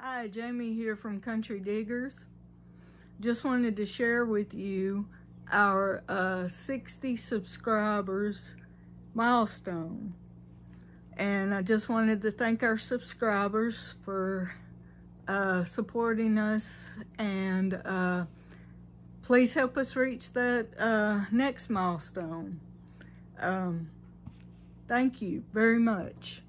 Hi, Jamie here from Country Diggers. Just wanted to share with you our uh, 60 subscribers milestone. And I just wanted to thank our subscribers for uh, supporting us and uh, please help us reach that uh, next milestone. Um, thank you very much.